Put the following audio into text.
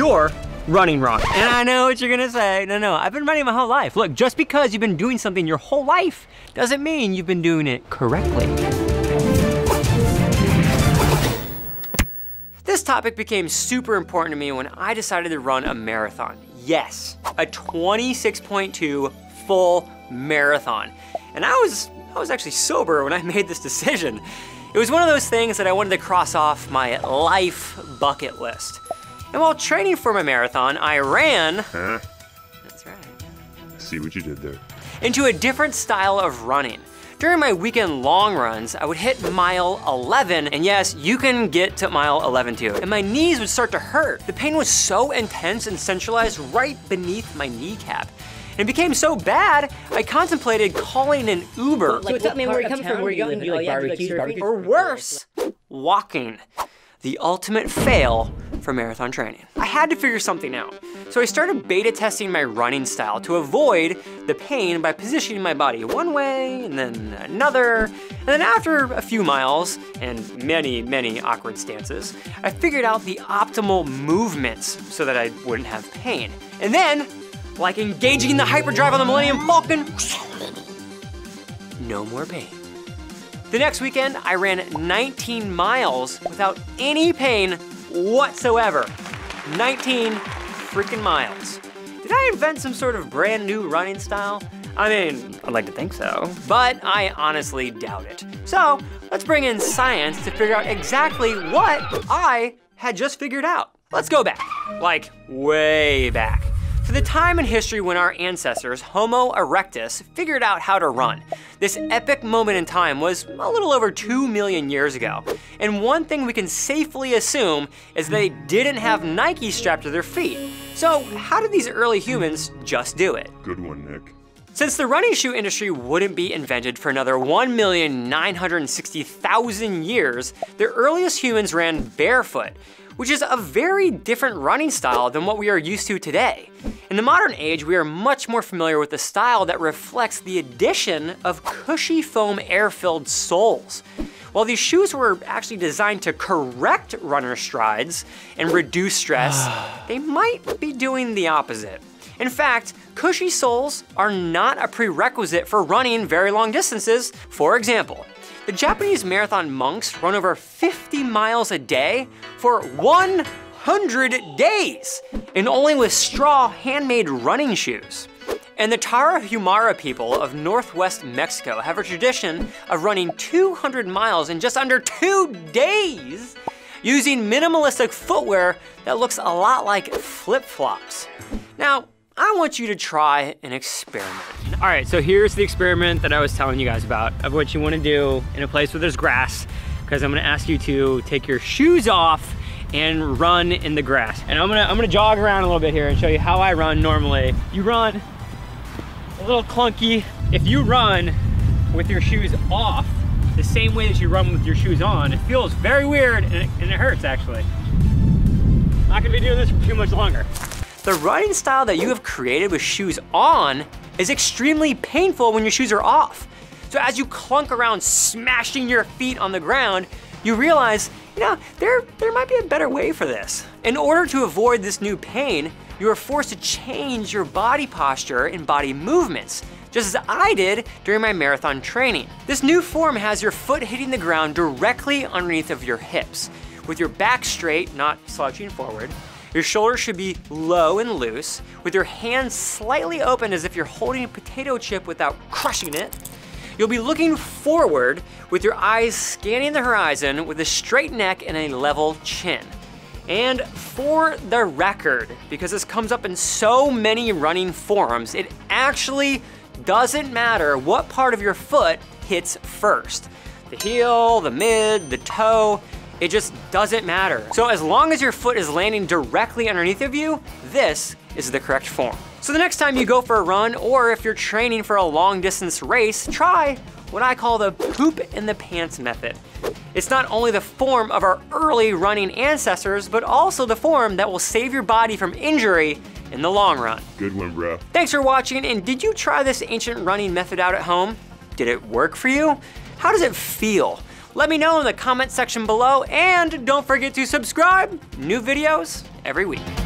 you're running wrong. And I know what you're gonna say. No, no, I've been running my whole life. Look, just because you've been doing something your whole life doesn't mean you've been doing it correctly. This topic became super important to me when I decided to run a marathon. Yes, a 26.2 full marathon. And I was, I was actually sober when I made this decision. It was one of those things that I wanted to cross off my life bucket list. And while training for my marathon, I ran. Huh? That's right. See what you did there. Into a different style of running. During my weekend long runs, I would hit mile 11, and yes, you can get to mile 11 too, and my knees would start to hurt. The pain was so intense and centralized right beneath my kneecap. And it became so bad, I contemplated calling an Uber. So tell me where you come from, where you going, do you like barbecue, barbecue? Or worse, walking. The ultimate fail for marathon training. I had to figure something out. So I started beta testing my running style to avoid the pain by positioning my body one way and then another. And then after a few miles and many, many awkward stances, I figured out the optimal movements so that I wouldn't have pain. And then, like engaging the hyperdrive on the Millennium Falcon, no more pain. The next weekend, I ran 19 miles without any pain whatsoever. 19 freaking miles. Did I invent some sort of brand new running style? I mean, I'd like to think so, but I honestly doubt it. So let's bring in science to figure out exactly what I had just figured out. Let's go back, like way back to the time in history when our ancestors, Homo erectus, figured out how to run. This epic moment in time was a little over 2 million years ago. And one thing we can safely assume is they didn't have Nike strapped to their feet. So how did these early humans just do it? Good one, Nick. Since the running shoe industry wouldn't be invented for another 1,960,000 years, the earliest humans ran barefoot, which is a very different running style than what we are used to today. In the modern age, we are much more familiar with the style that reflects the addition of cushy foam air-filled soles. While these shoes were actually designed to correct runner strides and reduce stress, they might be doing the opposite. In fact, cushy soles are not a prerequisite for running very long distances. For example, the Japanese marathon monks run over 50 miles a day for 100 days, and only with straw handmade running shoes. And the Tarahumara people of northwest Mexico have a tradition of running 200 miles in just under two days using minimalistic footwear that looks a lot like flip-flops. Now, I want you to try an experiment. All right, so here's the experiment that I was telling you guys about of what you wanna do in a place where there's grass, because I'm gonna ask you to take your shoes off and run in the grass. And I'm gonna, I'm gonna jog around a little bit here and show you how I run normally. You run a little clunky. If you run with your shoes off, the same way that you run with your shoes on, it feels very weird and it, and it hurts actually. Not gonna be doing this for too much longer. The running style that you have created with shoes on is extremely painful when your shoes are off. So as you clunk around smashing your feet on the ground, you realize, you know, there, there might be a better way for this. In order to avoid this new pain, you are forced to change your body posture and body movements, just as I did during my marathon training. This new form has your foot hitting the ground directly underneath of your hips, with your back straight, not slouching forward, your shoulders should be low and loose, with your hands slightly open as if you're holding a potato chip without crushing it. You'll be looking forward with your eyes scanning the horizon with a straight neck and a level chin. And for the record, because this comes up in so many running forums, it actually doesn't matter what part of your foot hits first. The heel, the mid, the toe, it just doesn't matter. So as long as your foot is landing directly underneath of you, this is the correct form. So the next time you go for a run, or if you're training for a long distance race, try what I call the poop in the pants method. It's not only the form of our early running ancestors, but also the form that will save your body from injury in the long run. Good one, bro. Thanks for watching, and did you try this ancient running method out at home? Did it work for you? How does it feel? Let me know in the comment section below and don't forget to subscribe. New videos every week.